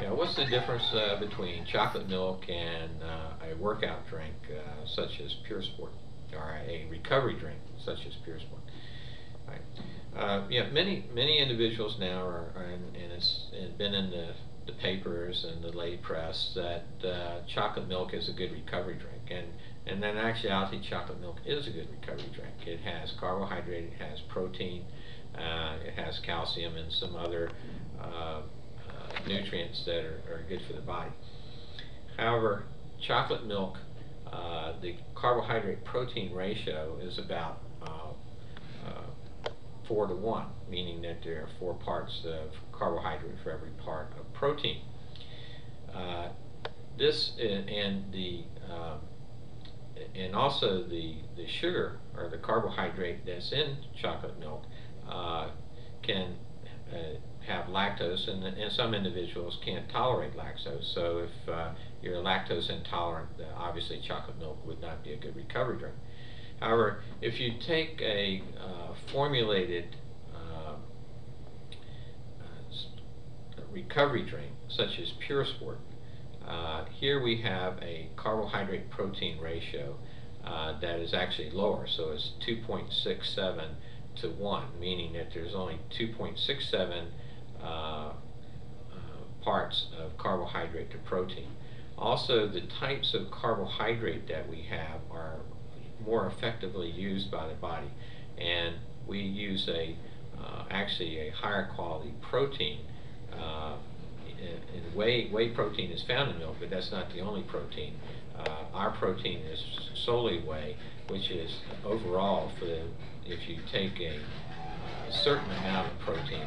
Yeah, what's the difference uh, between chocolate milk and uh, a workout drink uh, such as PureSport, or a recovery drink such as PureSport? Uh, yeah, many many individuals now are, are in, and it's, been in the, the papers and the lay press that uh, chocolate milk is a good recovery drink, and and in actuality, chocolate milk is a good recovery drink. It has carbohydrate, it has protein, uh, it has calcium, and some other nutrients that are, are good for the body. However, chocolate milk, uh, the carbohydrate protein ratio is about uh, uh, 4 to 1, meaning that there are 4 parts of carbohydrate for every part of protein. Uh, this and the uh, and also the the sugar or the carbohydrate that's in chocolate milk uh, can lactose, and, and some individuals can't tolerate lactose. So if uh, you're lactose intolerant, obviously chocolate milk would not be a good recovery drink. However, if you take a uh, formulated uh, uh, recovery drink, such as PureSport, here we have a carbohydrate protein ratio that is actually lower, so it's 2.67 to 1, meaning that there's only 2.67 uh, uh, parts of carbohydrate to protein. Also, the types of carbohydrate that we have are more effectively used by the body, and we use a uh, actually a higher quality protein. Uh, whey, whey protein is found in milk, but that's not the only protein. Uh, our protein is solely whey, which is overall for the, if you take a, a certain amount of protein,